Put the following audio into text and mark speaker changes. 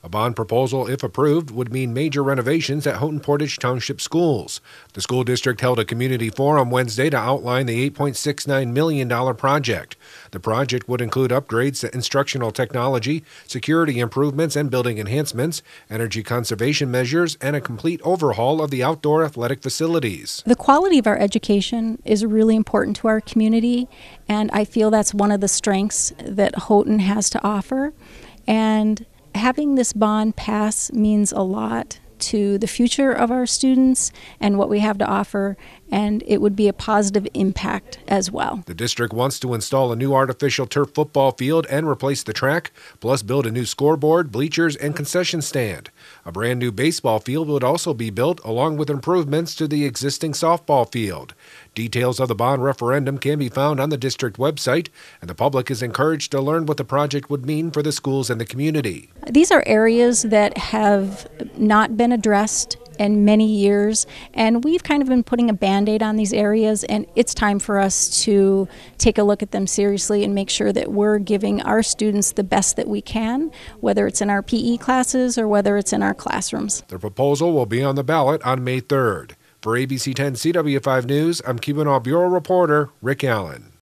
Speaker 1: A bond proposal, if approved, would mean major renovations at Houghton Portage Township schools. The school district held a community forum Wednesday to outline the $8.69 million project. The project would include upgrades to instructional technology, security improvements and building enhancements, energy conservation measures, and a complete overhaul of the outdoor athletic facilities.
Speaker 2: The quality of our education is really important to our community, and I feel that's one of the strengths that Houghton has to offer. And having this bond pass means a lot to the future of our students and what we have to offer, and it would be a positive impact as well.
Speaker 1: The district wants to install a new artificial turf football field and replace the track, plus build a new scoreboard, bleachers, and concession stand. A brand new baseball field would also be built, along with improvements to the existing softball field. Details of the bond referendum can be found on the district website, and the public is encouraged to learn what the project would mean for the schools and the community.
Speaker 2: These are areas that have not been addressed in many years, and we've kind of been putting a band aid on these areas, and it's time for us to take a look at them seriously and make sure that we're giving our students the best that we can, whether it's in our PE classes or whether it's in our classrooms.
Speaker 1: The proposal will be on the ballot on May 3rd. For ABC 10 CW5 News, I'm Keweenaw Bureau reporter Rick Allen.